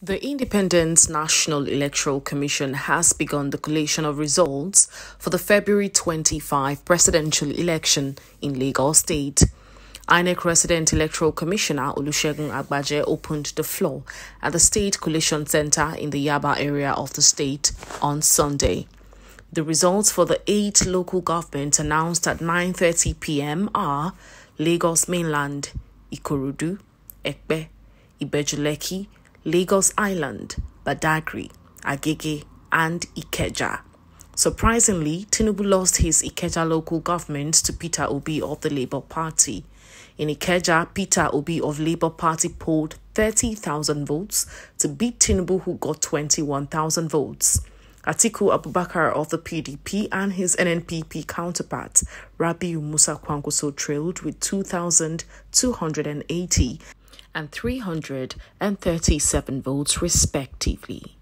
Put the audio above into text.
The Independent National Electoral Commission has begun the collation of results for the February 25 presidential election in Lagos State. INEC Resident Electoral Commissioner Olusegun Agbaje opened the floor at the State Collation Center in the Yaba area of the state on Sunday. The results for the eight local governments announced at 9:30 p.m. are Lagos Mainland, Ikorodu, Epe, Ibeju-Lekki, Lagos Island, Badagry, Agege, and Ikeja. Surprisingly, Tinubu lost his Ikeja local government to Peter Obi of the Labour Party. In Ikeja, Peter Obi of Labour Party polled 30,000 votes to beat Tinubu who got 21,000 votes. Atiku Abubakar of the PDP and his NNPP counterpart, Rabiu Musa Kwankwaso trailed with 2,280 and 337 votes respectively.